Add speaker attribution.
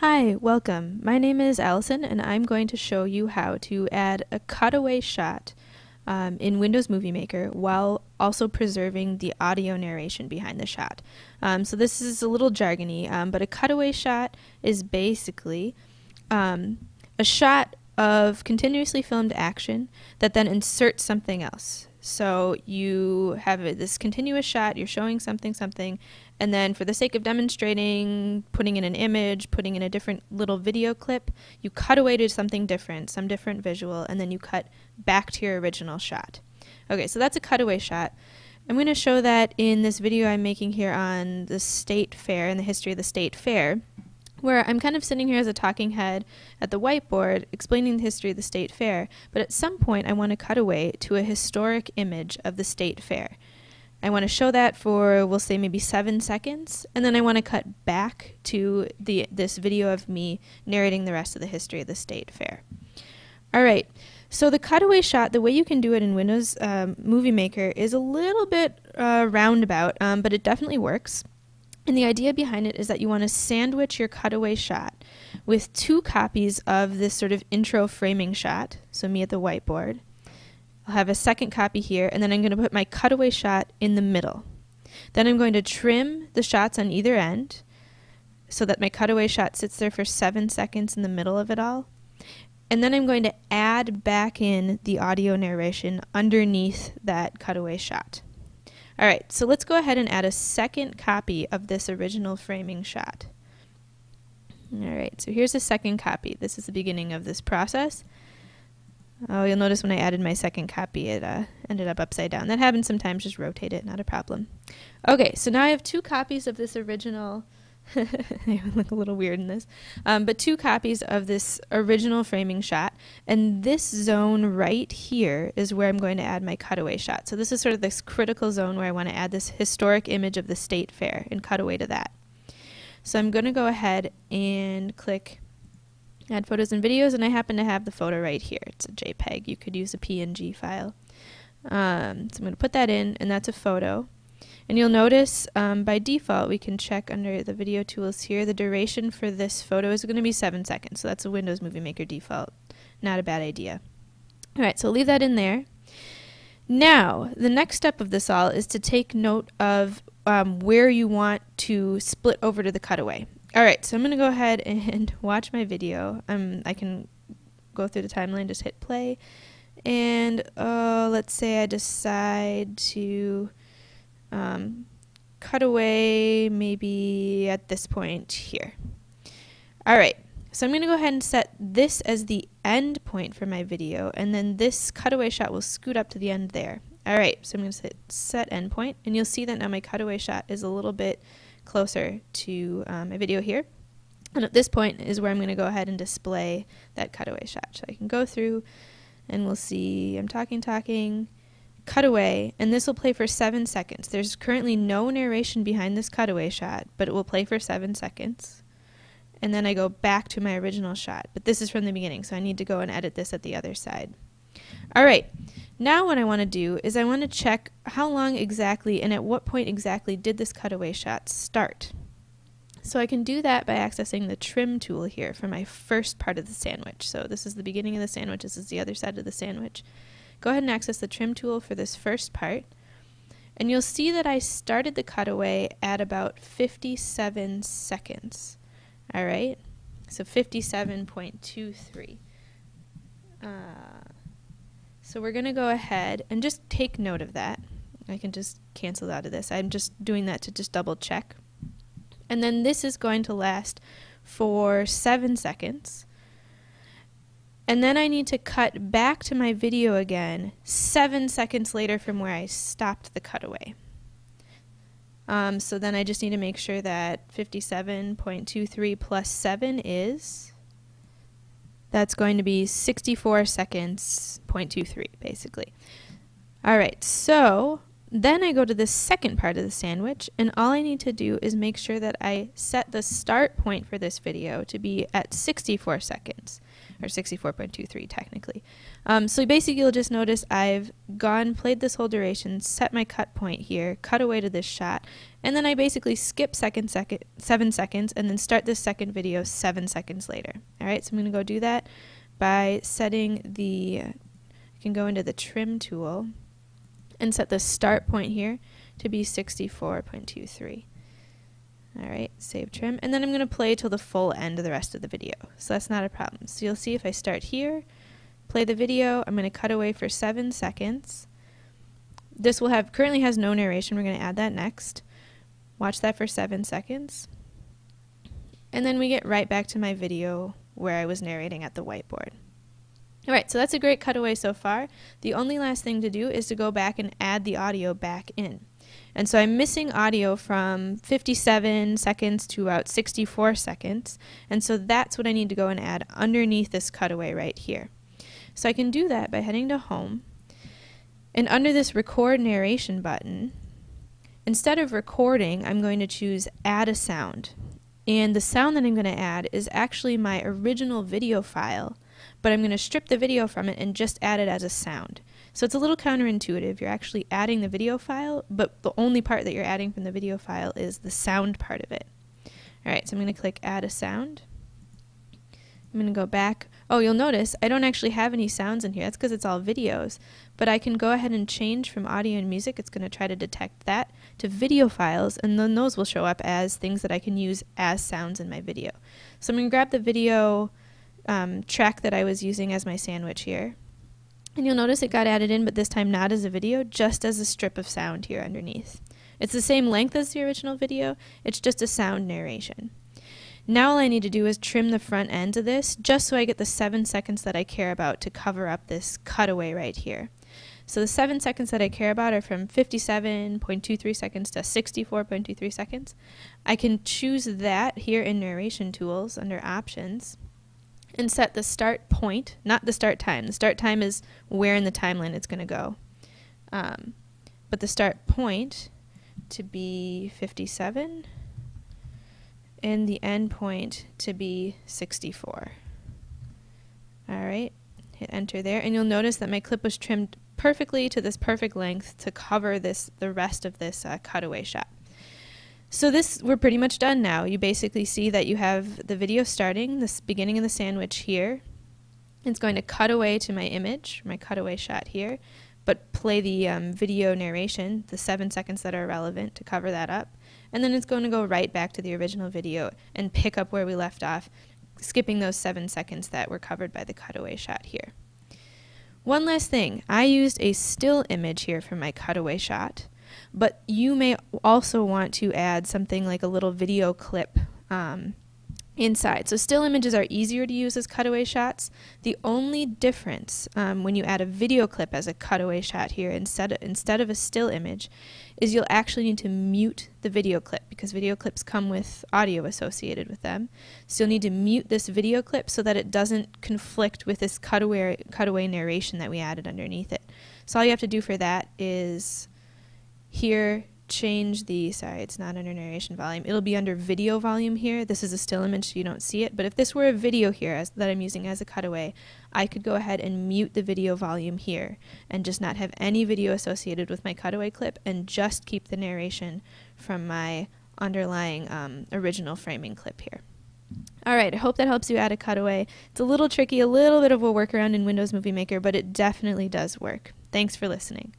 Speaker 1: Hi, welcome. My name is Allison and I'm going to show you how to add a cutaway shot um, in Windows Movie Maker while also preserving the audio narration behind the shot. Um, so this is a little jargony, um, but a cutaway shot is basically um, a shot of continuously filmed action that then inserts something else. So you have this continuous shot, you're showing something, something, and then for the sake of demonstrating, putting in an image, putting in a different little video clip, you cut away to something different, some different visual, and then you cut back to your original shot. Okay, so that's a cutaway shot. I'm going to show that in this video I'm making here on the State Fair and the history of the State Fair where I'm kind of sitting here as a talking head at the whiteboard explaining the history of the state fair, but at some point I want to cut away to a historic image of the state fair. I want to show that for, we'll say, maybe seven seconds, and then I want to cut back to the this video of me narrating the rest of the history of the state fair. All right, so the cutaway shot, the way you can do it in Windows um, Movie Maker is a little bit uh, roundabout, um, but it definitely works. And the idea behind it is that you want to sandwich your cutaway shot with two copies of this sort of intro framing shot, so me at the whiteboard. I'll have a second copy here, and then I'm going to put my cutaway shot in the middle. Then I'm going to trim the shots on either end so that my cutaway shot sits there for seven seconds in the middle of it all. And then I'm going to add back in the audio narration underneath that cutaway shot. All right, so let's go ahead and add a second copy of this original framing shot. All right, so here's a second copy. This is the beginning of this process. Oh, you'll notice when I added my second copy, it uh, ended up upside down. That happens sometimes, just rotate it, not a problem. Okay, so now I have two copies of this original they look a little weird in this. Um, but two copies of this original framing shot. And this zone right here is where I'm going to add my cutaway shot. So this is sort of this critical zone where I want to add this historic image of the state fair and cut away to that. So I'm going to go ahead and click add photos and videos and I happen to have the photo right here. It's a JPEG. You could use a PNG file. Um, so I'm going to put that in and that's a photo. And you'll notice um, by default we can check under the video tools here the duration for this photo is going to be 7 seconds. So that's a Windows Movie Maker default. Not a bad idea. Alright, so leave that in there. Now, the next step of this all is to take note of um, where you want to split over to the cutaway. Alright, so I'm going to go ahead and watch my video. Um, I can go through the timeline, just hit play. And uh, let's say I decide to um, cut away maybe at this point here. All right, so I'm going to go ahead and set this as the end point for my video, and then this cutaway shot will scoot up to the end there. All right, so I'm going to hit set end and you'll see that now my cutaway shot is a little bit closer to um, my video here. And at this point is where I'm going to go ahead and display that cutaway shot. So I can go through and we'll see I'm talking, talking, cutaway, and this will play for seven seconds. There's currently no narration behind this cutaway shot, but it will play for seven seconds. And then I go back to my original shot, but this is from the beginning, so I need to go and edit this at the other side. All right, now what I want to do is I want to check how long exactly and at what point exactly did this cutaway shot start. So I can do that by accessing the trim tool here for my first part of the sandwich. So this is the beginning of the sandwich, this is the other side of the sandwich. Go ahead and access the trim tool for this first part. And you'll see that I started the cutaway at about 57 seconds. All right, so 57.23. Uh, so we're going to go ahead and just take note of that. I can just cancel out of this. I'm just doing that to just double check. And then this is going to last for 7 seconds. And then I need to cut back to my video again seven seconds later from where I stopped the cutaway. Um, so then I just need to make sure that 57.23 plus 7 is, that's going to be 64 seconds, 0.23 basically. All right, so then I go to the second part of the sandwich, and all I need to do is make sure that I set the start point for this video to be at 64 seconds or 64.23 technically. Um, so basically you'll just notice I've gone, played this whole duration, set my cut point here, cut away to this shot, and then I basically skip second, second, seven seconds and then start this second video seven seconds later. All right, so I'm going to go do that by setting the, I can go into the trim tool and set the start point here to be 64.23. All right, save trim. And then I'm going to play till the full end of the rest of the video. So that's not a problem. So you'll see if I start here, play the video, I'm going to cut away for seven seconds. This will have, currently has no narration. We're going to add that next. Watch that for seven seconds. And then we get right back to my video where I was narrating at the whiteboard. All right, so that's a great cutaway so far. The only last thing to do is to go back and add the audio back in. And so I'm missing audio from 57 seconds to about 64 seconds. And so that's what I need to go and add underneath this cutaway right here. So I can do that by heading to Home. And under this Record Narration button, instead of recording, I'm going to choose Add a Sound. And the sound that I'm going to add is actually my original video file, but I'm going to strip the video from it and just add it as a sound. So it's a little counterintuitive. You're actually adding the video file, but the only part that you're adding from the video file is the sound part of it. All right, so I'm going to click Add a Sound. I'm going to go back. Oh, you'll notice I don't actually have any sounds in here. That's because it's all videos. But I can go ahead and change from audio and music. It's going to try to detect that to video files, and then those will show up as things that I can use as sounds in my video. So I'm going to grab the video um, track that I was using as my sandwich here. And you'll notice it got added in, but this time not as a video, just as a strip of sound here underneath. It's the same length as the original video, it's just a sound narration. Now all I need to do is trim the front end of this, just so I get the 7 seconds that I care about to cover up this cutaway right here. So the 7 seconds that I care about are from 57.23 seconds to 64.23 seconds. I can choose that here in Narration Tools under Options and set the start point, not the start time. The start time is where in the timeline it's going to go. Um, but the start point to be 57 and the end point to be 64. All right, hit enter there and you'll notice that my clip was trimmed perfectly to this perfect length to cover this the rest of this uh, cutaway shot. So this, we're pretty much done now. You basically see that you have the video starting, this beginning of the sandwich here. It's going to cut away to my image, my cutaway shot here, but play the um, video narration, the seven seconds that are relevant to cover that up. And then it's going to go right back to the original video and pick up where we left off, skipping those seven seconds that were covered by the cutaway shot here. One last thing, I used a still image here for my cutaway shot. But you may also want to add something like a little video clip um, inside. So still images are easier to use as cutaway shots. The only difference um, when you add a video clip as a cutaway shot here instead of, instead of a still image is you'll actually need to mute the video clip because video clips come with audio associated with them. So you'll need to mute this video clip so that it doesn't conflict with this cutaway, cutaway narration that we added underneath it. So all you have to do for that is here, change the, sorry, it's not under narration volume. It'll be under video volume here. This is a still image so you don't see it. But if this were a video here as, that I'm using as a cutaway, I could go ahead and mute the video volume here and just not have any video associated with my cutaway clip and just keep the narration from my underlying um, original framing clip here. All right, I hope that helps you add a cutaway. It's a little tricky, a little bit of a workaround in Windows Movie Maker, but it definitely does work. Thanks for listening.